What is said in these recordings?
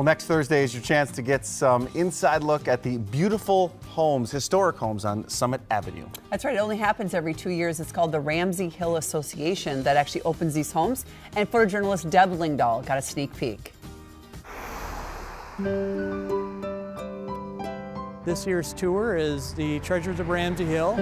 Well, next Thursday is your chance to get some inside look at the beautiful homes, historic homes on Summit Avenue. That's right. It only happens every two years. It's called the Ramsey Hill Association that actually opens these homes. And photojournalist Deb Lingdahl got a sneak peek. This year's tour is the Treasures of Ramsey Hill.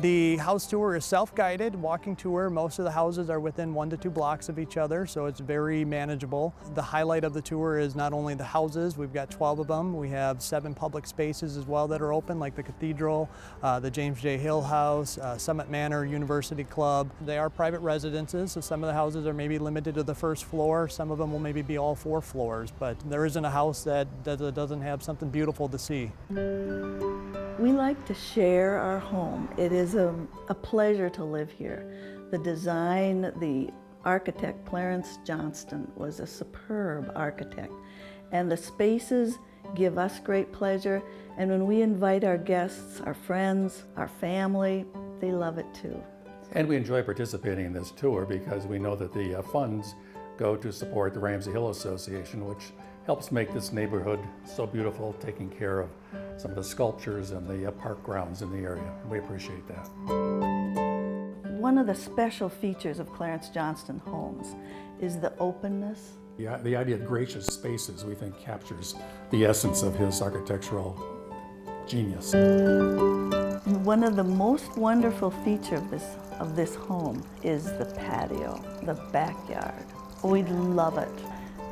The house tour is self-guided, walking tour. Most of the houses are within one to two blocks of each other, so it's very manageable. The highlight of the tour is not only the houses, we've got 12 of them. We have seven public spaces as well that are open, like the Cathedral, uh, the James J. Hill House, uh, Summit Manor University Club. They are private residences, so some of the houses are maybe limited to the first floor. Some of them will maybe be all four floors, but there isn't a house that doesn't have something beautiful to see. We like to share our home. It is a, a pleasure to live here. The design, the architect, Clarence Johnston, was a superb architect. And the spaces give us great pleasure. And when we invite our guests, our friends, our family, they love it too. And we enjoy participating in this tour because we know that the uh, funds go to support the Ramsey Hill Association, which helps make this neighborhood so beautiful, taking care of some of the sculptures and the uh, park grounds in the area. We appreciate that. One of the special features of Clarence Johnston homes is the openness. Yeah, the idea of gracious spaces we think captures the essence of his architectural genius. One of the most wonderful features of this, of this home is the patio, the backyard. We love it,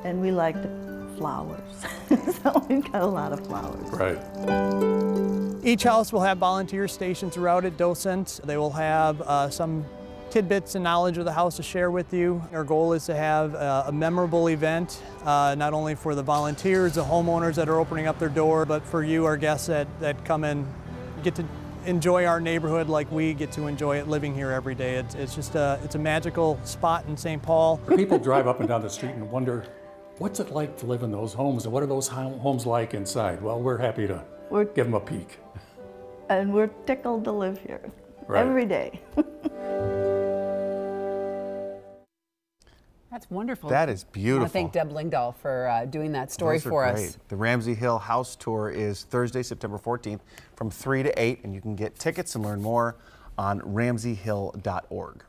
and we like the flowers. so we've got a lot of flowers. Right. Each house will have volunteer stations throughout it, docents. They will have uh, some tidbits and knowledge of the house to share with you. Our goal is to have uh, a memorable event, uh, not only for the volunteers, the homeowners that are opening up their door, but for you, our guests that, that come and get to enjoy our neighborhood like we get to enjoy it living here every day. It's, it's just a, it's a magical spot in St. Paul. People drive up and down the street and wonder, what's it like to live in those homes and what are those homes like inside? Well, we're happy to we're, give them a peek. And we're tickled to live here right. every day. That's wonderful. That is beautiful. I want to thank Deb Lingdahl for uh, doing that story for great. us. The Ramsey Hill House Tour is Thursday, September 14th from 3 to 8, and you can get tickets and learn more on ramseyhill.org.